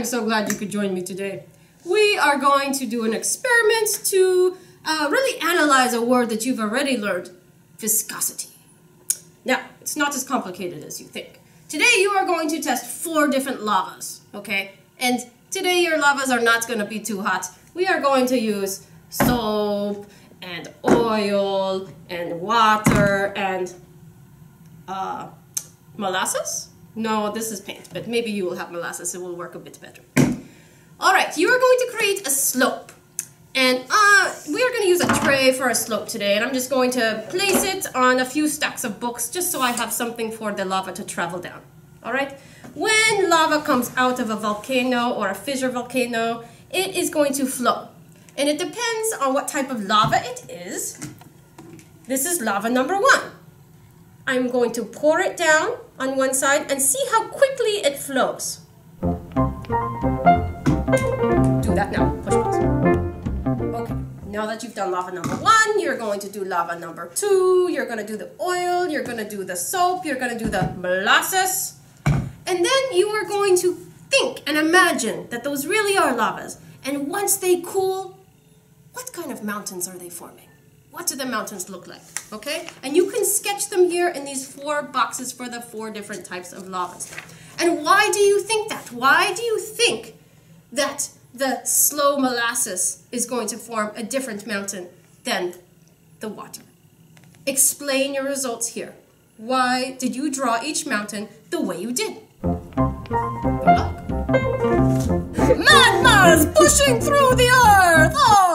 so glad you could join me today. We are going to do an experiment to uh, really analyze a word that you've already learned, viscosity. Now, it's not as complicated as you think. Today you are going to test four different lavas, okay? And today your lavas are not going to be too hot. We are going to use soap and oil and water and uh, molasses? No, this is paint, but maybe you will have molasses. It will work a bit better. All right, you are going to create a slope. And uh, we are going to use a tray for a slope today. And I'm just going to place it on a few stacks of books just so I have something for the lava to travel down. All right? When lava comes out of a volcano or a fissure volcano, it is going to flow. And it depends on what type of lava it is. This is lava number one. I'm going to pour it down on one side and see how quickly it flows. Do that now. Push pause. Okay. Now that you've done lava number one, you're going to do lava number two. You're going to do the oil. You're going to do the soap. You're going to do the molasses. And then you are going to think and imagine that those really are lavas. And once they cool, what kind of mountains are they forming? What do the mountains look like, okay? And you can sketch them here in these four boxes for the four different types of lavas. And why do you think that? Why do you think that the slow molasses is going to form a different mountain than the water? Explain your results here. Why did you draw each mountain the way you did? Magma is pushing through the earth! Oh!